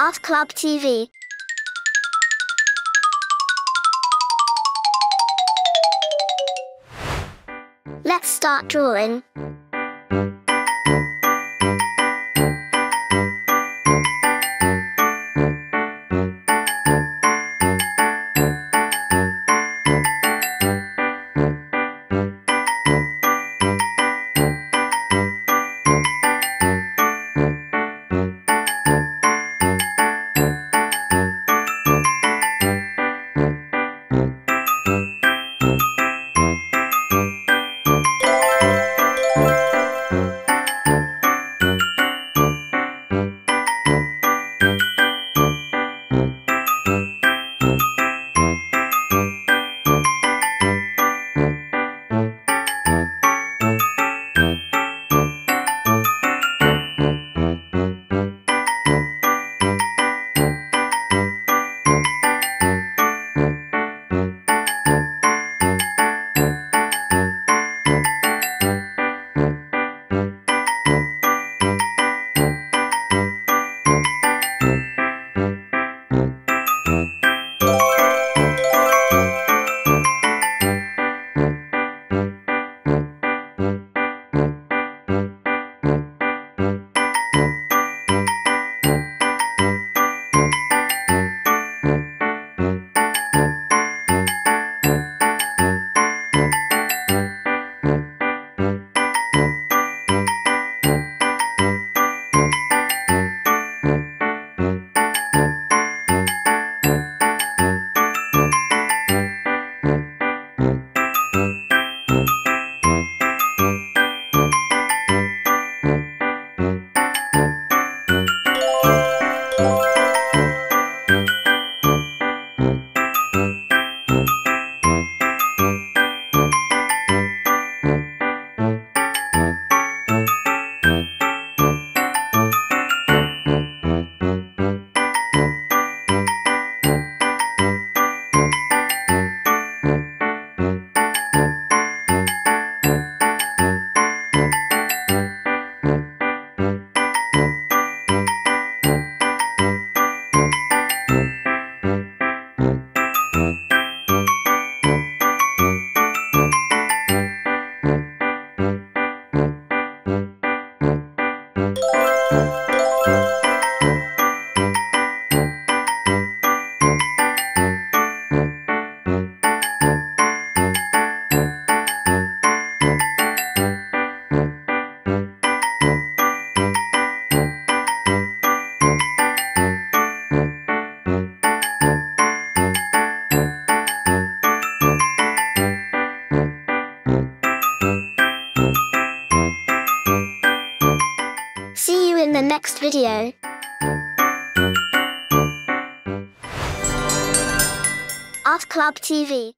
Art Club TV. Let's start drawing. See you next video. Art Club TV